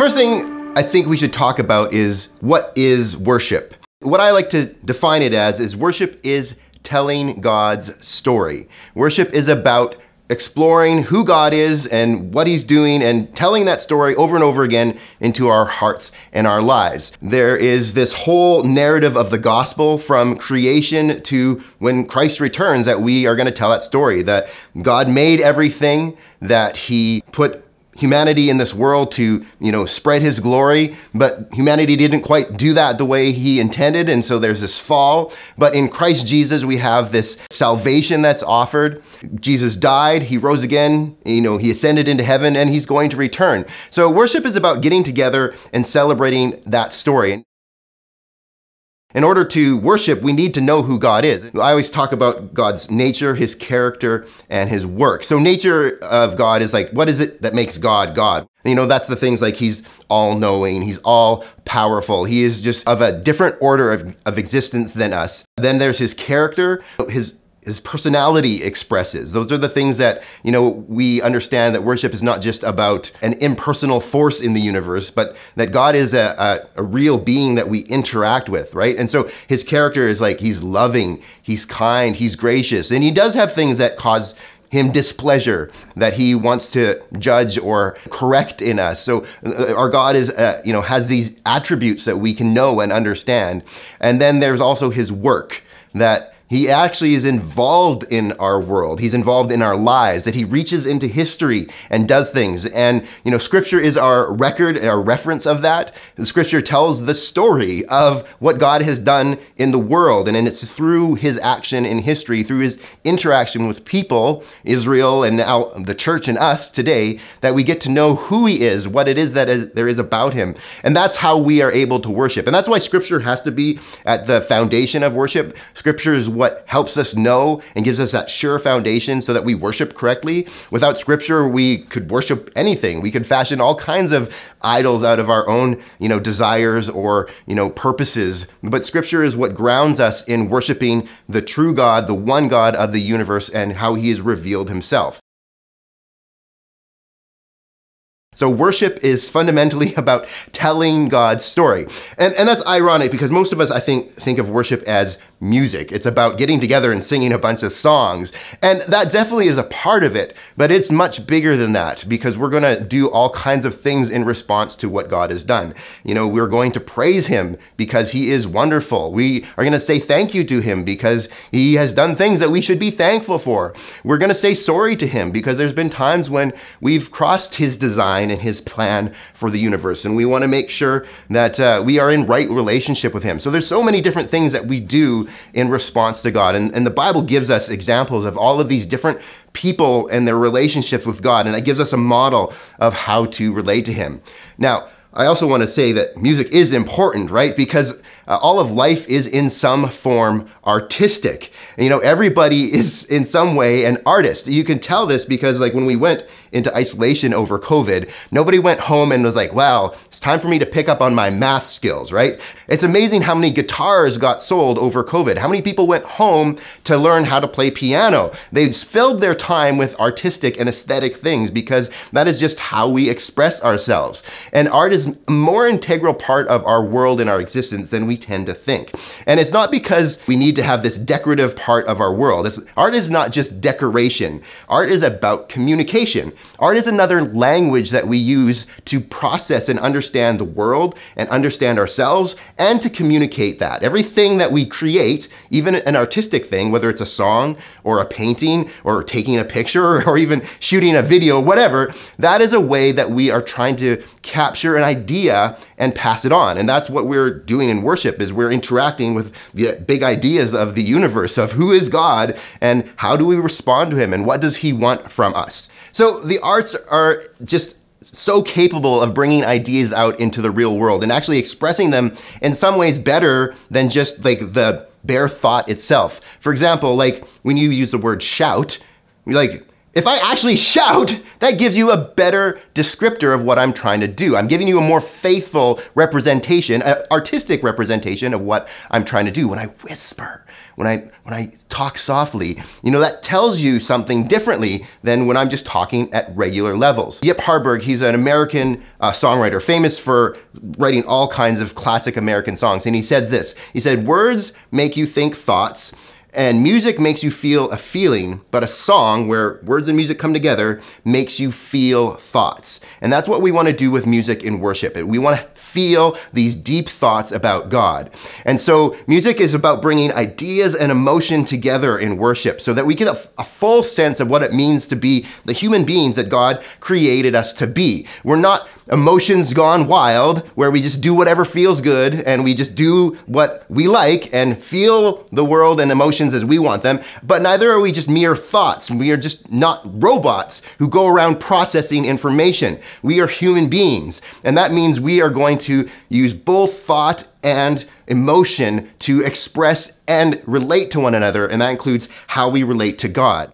first thing I think we should talk about is what is worship? What I like to define it as is worship is telling God's story. Worship is about exploring who God is and what He's doing and telling that story over and over again into our hearts and our lives. There is this whole narrative of the gospel from creation to when Christ returns that we are going to tell that story that God made everything, that He put humanity in this world to, you know, spread his glory, but humanity didn't quite do that the way he intended, and so there's this fall. But in Christ Jesus, we have this salvation that's offered. Jesus died, he rose again, you know, he ascended into heaven, and he's going to return. So worship is about getting together and celebrating that story. In order to worship, we need to know who God is. I always talk about God's nature, his character, and his work. So, nature of God is like, what is it that makes God God? You know, that's the things like he's all knowing, he's all powerful, he is just of a different order of, of existence than us. Then there's his character, his his personality expresses. Those are the things that, you know, we understand that worship is not just about an impersonal force in the universe, but that God is a, a, a, real being that we interact with, right? And so his character is like he's loving, he's kind, he's gracious, and he does have things that cause him displeasure that he wants to judge or correct in us. So uh, our God is, uh, you know, has these attributes that we can know and understand. And then there's also his work that he actually is involved in our world. He's involved in our lives, that he reaches into history and does things. And, you know, scripture is our record, our reference of that. The scripture tells the story of what God has done in the world. And it's through his action in history, through his interaction with people, Israel and now the church and us today, that we get to know who he is, what it is that is, there is about him. And that's how we are able to worship. And that's why scripture has to be at the foundation of worship. Scripture is what helps us know and gives us that sure foundation so that we worship correctly. Without scripture, we could worship anything. We could fashion all kinds of idols out of our own, you know, desires or, you know, purposes. But scripture is what grounds us in worshiping the true God, the one God of the universe and how he has revealed himself. So worship is fundamentally about telling God's story. And, and that's ironic because most of us, I think, think of worship as music. It's about getting together and singing a bunch of songs. And that definitely is a part of it, but it's much bigger than that because we're going to do all kinds of things in response to what God has done. You know, we're going to praise him because he is wonderful. We are going to say thank you to him because he has done things that we should be thankful for. We're going to say sorry to him because there's been times when we've crossed his design and his plan for the universe and we want to make sure that uh, we are in right relationship with him. So there's so many different things that we do in response to God. And, and the Bible gives us examples of all of these different people and their relationships with God, and that gives us a model of how to relate to Him. Now, I also want to say that music is important, right? Because uh, all of life is in some form artistic. And, you know, everybody is in some way an artist. You can tell this because like when we went into isolation over COVID, nobody went home and was like, wow, it's time for me to pick up on my math skills, right? It's amazing how many guitars got sold over COVID. How many people went home to learn how to play piano? They've filled their time with artistic and aesthetic things because that is just how we express ourselves. And art is a more integral part of our world and our existence than we tend to think. And it's not because we need to have this decorative part of our world. It's, art is not just decoration. Art is about communication. Art is another language that we use to process and understand the world and understand ourselves and to communicate that. Everything that we create, even an artistic thing, whether it's a song or a painting or taking a picture or even shooting a video, whatever, that is a way that we are trying to capture an idea and pass it on. And that's what we're doing in worship is we're interacting with the big ideas of the universe of who is God and how do we respond to him and what does he want from us. So the arts are just so capable of bringing ideas out into the real world and actually expressing them in some ways better than just like the bare thought itself. For example, like when you use the word shout, like If I actually shout, that gives you a better descriptor of what I'm trying to do. I'm giving you a more faithful representation, an artistic representation of what I'm trying to do. When I whisper, when I when I talk softly, you know that tells you something differently than when I'm just talking at regular levels. Yip Harburg, he's an American uh, songwriter, famous for writing all kinds of classic American songs, and he said this. He said, "Words make you think thoughts." And music makes you feel a feeling, but a song where words and music come together makes you feel thoughts. And that's what we want to do with music in worship. We want to feel these deep thoughts about God. And so music is about bringing ideas and emotion together in worship so that we get a, a full sense of what it means to be the human beings that God created us to be. We're not emotions gone wild, where we just do whatever feels good and we just do what we like and feel the world and emotions as we want them. But neither are we just mere thoughts. We are just not robots who go around processing information. We are human beings. And that means we are going to use both thought and emotion to express and relate to one another. And that includes how we relate to God.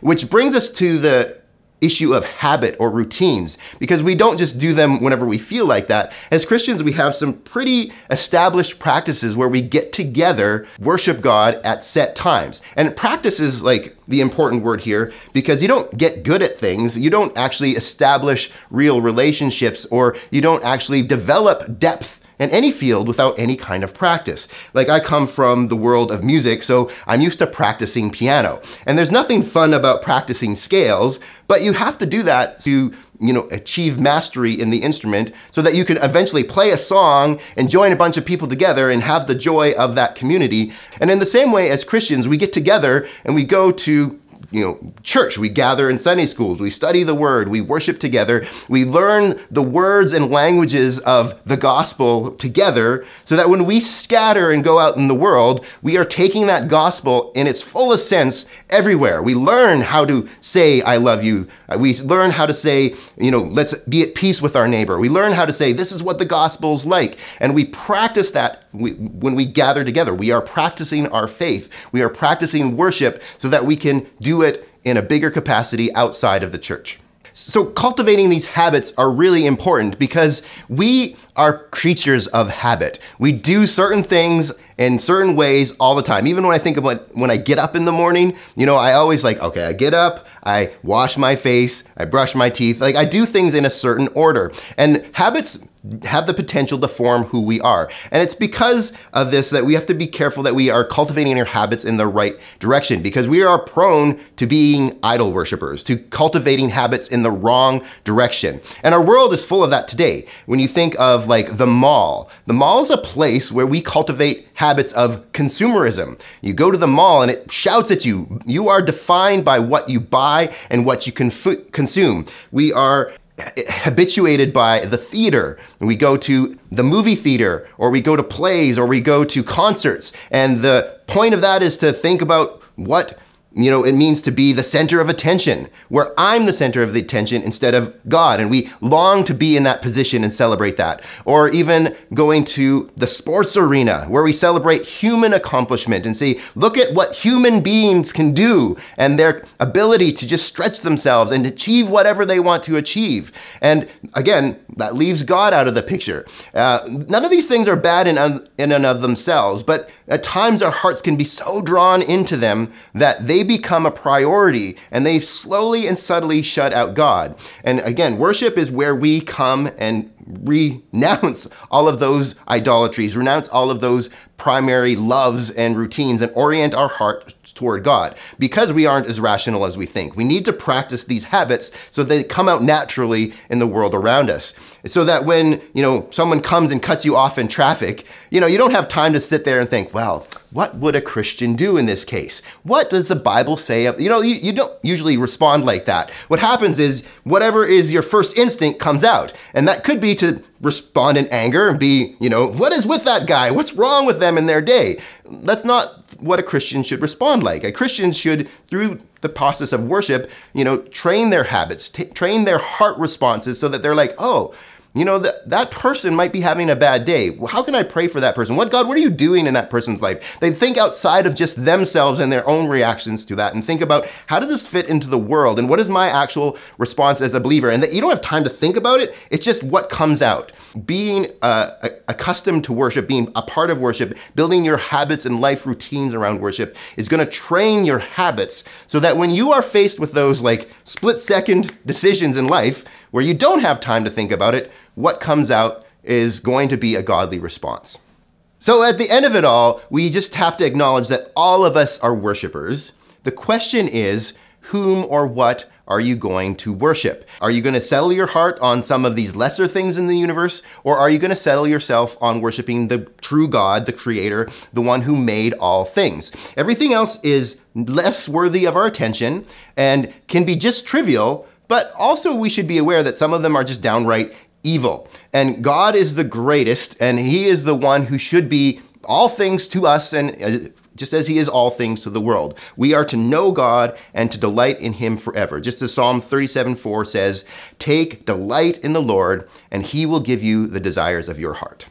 Which brings us to the issue of habit or routines because we don't just do them whenever we feel like that. As Christians, we have some pretty established practices where we get together, worship God at set times. And practice is like the important word here because you don't get good at things, you don't actually establish real relationships, or you don't actually develop depth in any field without any kind of practice. Like I come from the world of music, so I'm used to practicing piano. And there's nothing fun about practicing scales, but you have to do that to you know, achieve mastery in the instrument so that you can eventually play a song and join a bunch of people together and have the joy of that community. And in the same way as Christians, we get together and we go to you know, church. We gather in Sunday schools. We study the word. We worship together. We learn the words and languages of the gospel together so that when we scatter and go out in the world, we are taking that gospel in its fullest sense everywhere. We learn how to say, I love you. Uh, we learn how to say, you know, let's be at peace with our neighbor. We learn how to say, this is what the gospel's like. And we practice that when we gather together. We are practicing our faith. We are practicing worship so that we can do it in a bigger capacity outside of the church. So cultivating these habits are really important because we are creatures of habit. We do certain things in certain ways all the time. Even when I think about when I get up in the morning, you know, I always like, okay, I get up, I wash my face, I brush my teeth. Like I do things in a certain order. And habits have the potential to form who we are. And it's because of this that we have to be careful that we are cultivating our habits in the right direction because we are prone to being idol worshippers, to cultivating habits in the wrong direction. And our world is full of that today. When you think of like the mall, the mall is a place where we cultivate habits of consumerism. You go to the mall and it shouts at you. You are defined by what you buy and what you can consume. We are habituated by the theater. We go to the movie theater, or we go to plays, or we go to concerts. And the point of that is to think about what you know, it means to be the center of attention, where I'm the center of the attention instead of God. And we long to be in that position and celebrate that. Or even going to the sports arena, where we celebrate human accomplishment and say, look at what human beings can do and their ability to just stretch themselves and achieve whatever they want to achieve. And again, that leaves God out of the picture. Uh, none of these things are bad in, in and of themselves, but at times our hearts can be so drawn into them that they become a priority and they slowly and subtly shut out God. And again, worship is where we come and renounce all of those idolatries, renounce all of those primary loves and routines, and orient our heart toward God because we aren't as rational as we think. We need to practice these habits so they come out naturally in the world around us. So that when, you know, someone comes and cuts you off in traffic, you know, you don't have time to sit there and think, well, what would a Christian do in this case? What does the Bible say? You know, you, you don't usually respond like that. What happens is whatever is your first instinct comes out. And that could be to respond in anger and be, you know, what is with that guy? What's wrong with them in their day? That's not what a Christian should respond like. A Christian should, through the process of worship, you know, train their habits, train their heart responses so that they're like, oh, you know, that, that person might be having a bad day. How can I pray for that person? What, God, what are you doing in that person's life? They think outside of just themselves and their own reactions to that and think about how does this fit into the world and what is my actual response as a believer? And that you don't have time to think about it. It's just what comes out. Being uh, accustomed to worship, being a part of worship, building your habits and life routines around worship is going to train your habits so that when you are faced with those like split second decisions in life where you don't have time to think about it, what comes out is going to be a godly response. So at the end of it all, we just have to acknowledge that all of us are worshipers. The question is, whom or what are you going to worship? Are you going to settle your heart on some of these lesser things in the universe, or are you going to settle yourself on worshiping the true God, the creator, the one who made all things? Everything else is less worthy of our attention and can be just trivial, but also we should be aware that some of them are just downright evil. And God is the greatest, and He is the one who should be all things to us and uh, just as he is all things to the world. We are to know God and to delight in him forever. Just as Psalm 37 4 says, Take delight in the Lord, and he will give you the desires of your heart.